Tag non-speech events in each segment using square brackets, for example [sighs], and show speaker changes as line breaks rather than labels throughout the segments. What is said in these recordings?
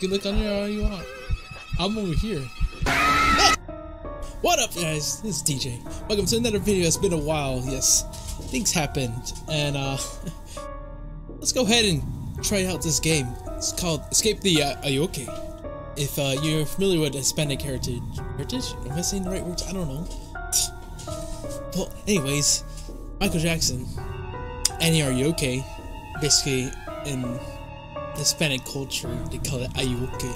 You look under all you want. I'm over here. What up, guys? This is DJ. Welcome to another video. It's been a while. Yes, things happened, and uh, [laughs] let's go ahead and try out this game. It's called Escape the uh, Ayuwoki. If uh, you're familiar with Hispanic heritage, heritage? Am I saying the right words? I don't know. [sighs] well, anyways, Michael Jackson, Annie, are you okay? Basically, in Hispanic culture, they call it Ayuwoki.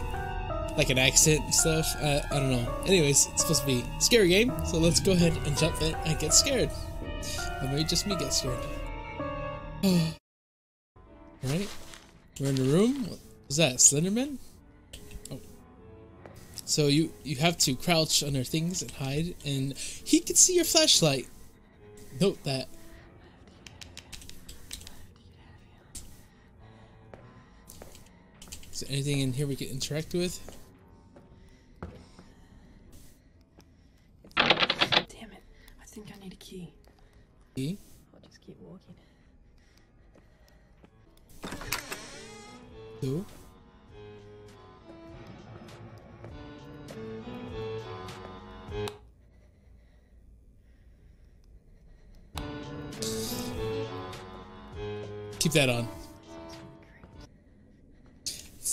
Like an accent and stuff. I don't know. Anyways, it's supposed to be a scary game, so let's go ahead and jump in and get scared. Or maybe just me get scared. Alright. We're in the room. What was that? Slenderman? Oh. So you you have to crouch under things and hide, and he can see your flashlight. Note that. There anything in here we can interact with?
Damn it. I think I need a key.
Key?
I'll just keep walking.
Two? Keep that on.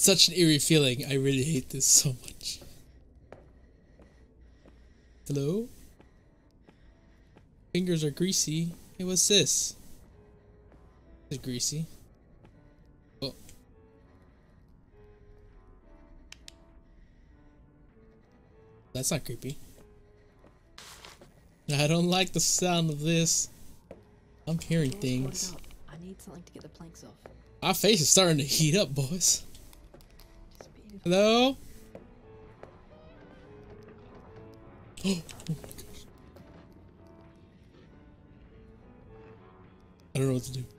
Such an eerie feeling. I really hate this so much. Hello? Fingers are greasy. Hey, what's this? It's greasy. Oh. That's not creepy. I don't like the sound of this. I'm hearing things.
hold it up. I need something to get the planks off.
My face is starting to heat up, boys. Hello? [gasps] I don't know what to do.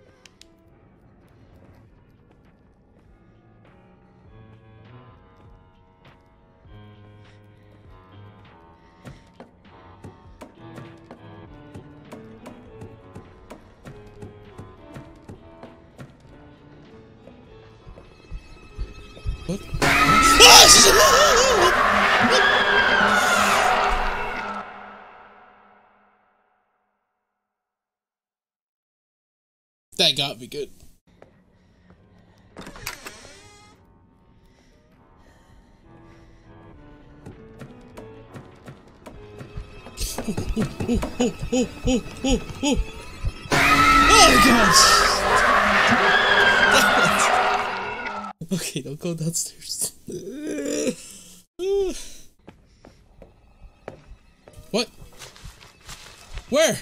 That got me good. Oh [laughs] gosh! Okay, don't go downstairs. [laughs] what? Where?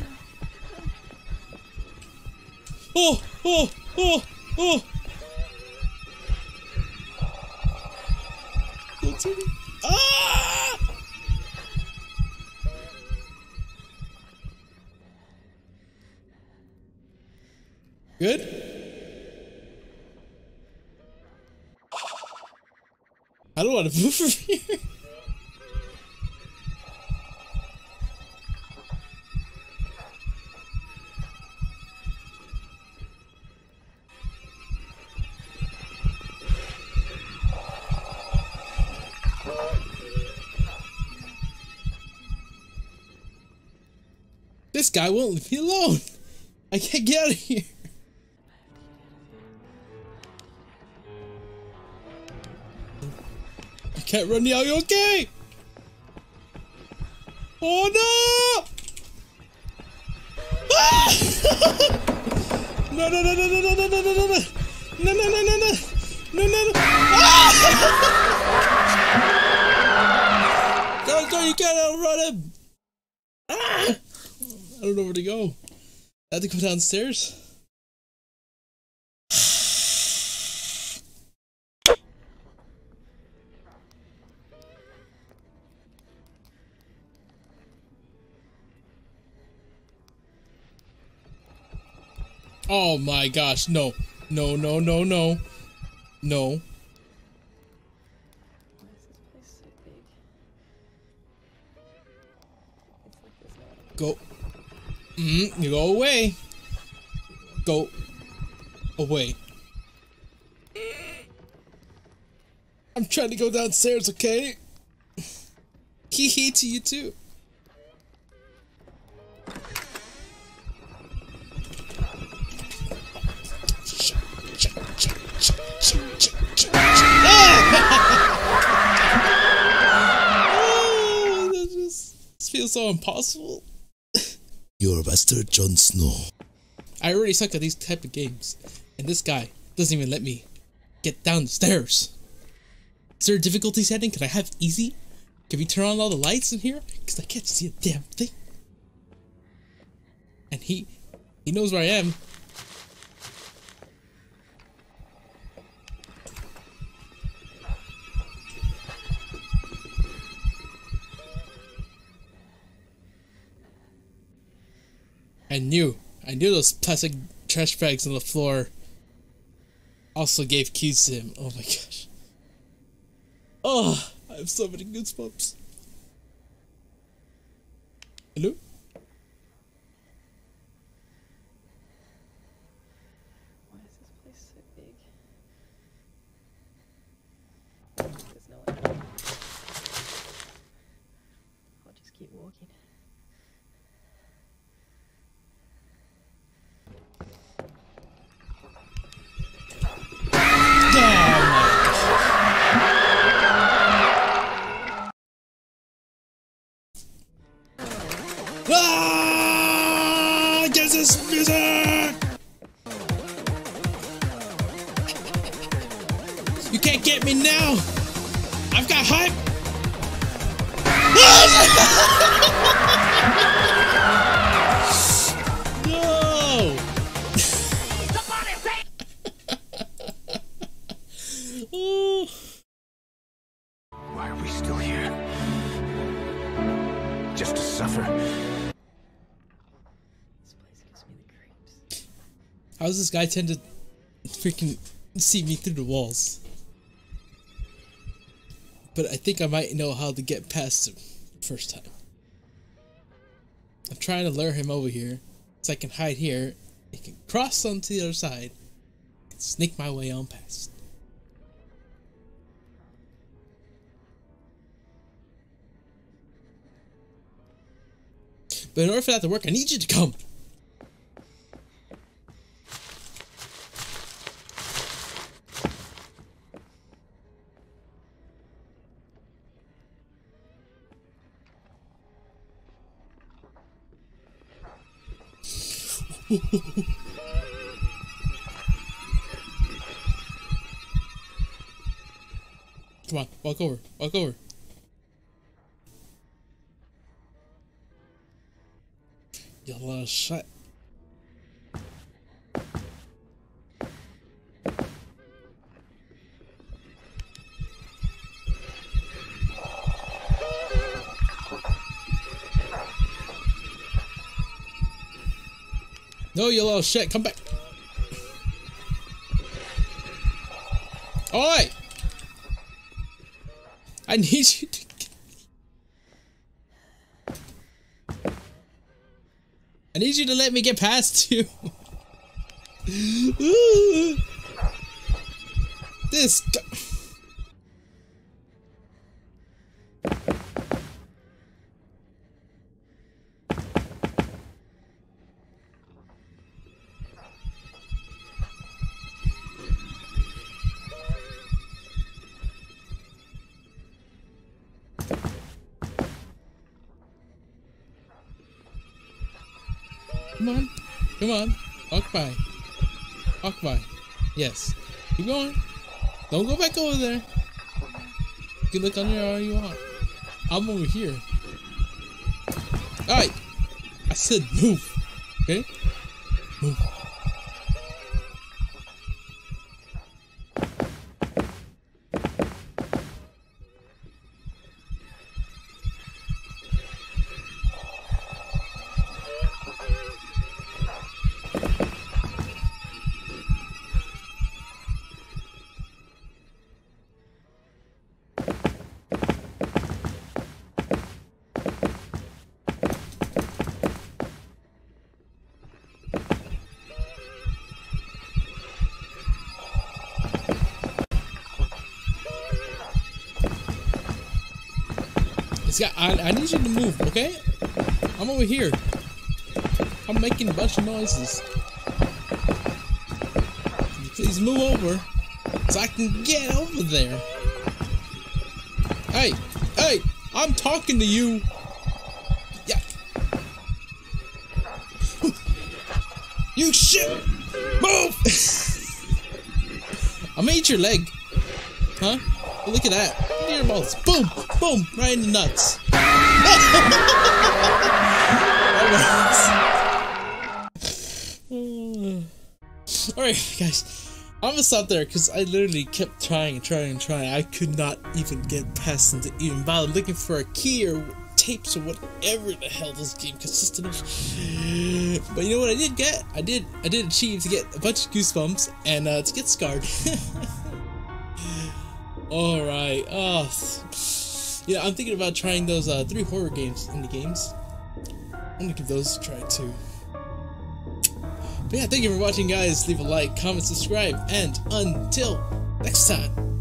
Oh, oh, oh, oh. Don't. Ah! Good? I don't want to [laughs] move from here. This guy won't leave me alone. I can't get out of here. You can't run now, you okay? Oh no! Ah! no, no, no, no, no, no, no, no, no, no, no, no, no, no, no, no, no, no, no. Ah! Go, go, you can't outrun him. Ah! I don't know where to go. I have to go downstairs. Oh my gosh, no. No, no, no, no. No. Go. Mm, you go away. Go away. I'm trying to go downstairs, okay? Hee hee to you too. [laughs] Oh, that just feels so impossible.
You're Master Jon Snow.
I already suck at these type of games, and this guy doesn't even let me get down the stairs. Is there a difficulty setting? Can I have easy? Can we turn on all the lights in here? Because I can't see a damn thing. And he, he knows where I am. I knew. I knew those plastic trash bags on the floor also gave keys to him. Oh my gosh. Oh, I have so many goosebumps. Hello? Get me now! I've got hype! no!
Why are we still here? Just to suffer?
This place gives me the creeps.
How does this guy tend to freaking see me through the walls? But I think I might know how to get past him first time. I'm trying to lure him over here so I can hide here. I can cross onto the other side and sneak my way on past. But in order for that to work, I need you to come. Come on, walk over, walk over. You little shit. No, you little shit, come back. Oi! I need you to. I need you to let me get past you. [laughs] this. Come on. Come on. Walk by. Walk by. Yes. Keep going. Don't go back over there. You can look under all you want. I'm over here. Alright. I said move. Okay? Move. Scott, I, I need you to move, okay? I'm over here. I'm making a bunch of noises. Please move over so I can get over there. Hey, hey, I'm talking to you. Yeah. [laughs] You shit! Move! [laughs] I made your leg. Huh? Look at that. Your balls. Boom! Boom! Right in the nuts. [laughs] Alright, guys. I'm gonna stop there because I literally kept trying and trying and trying. I could not even get past into even bother looking for a key or tapes or whatever the hell this game consisted of. [sighs] But you know what I did get? I did I did achieve to get a bunch of goosebumps and uh, to get scarred. [laughs] Alright. Oh yeah, I'm thinking about trying those uh, three horror games in the games. I'm gonna give those a try too. But yeah, thank you for watching guys. Leave a like, comment, subscribe, and until next time.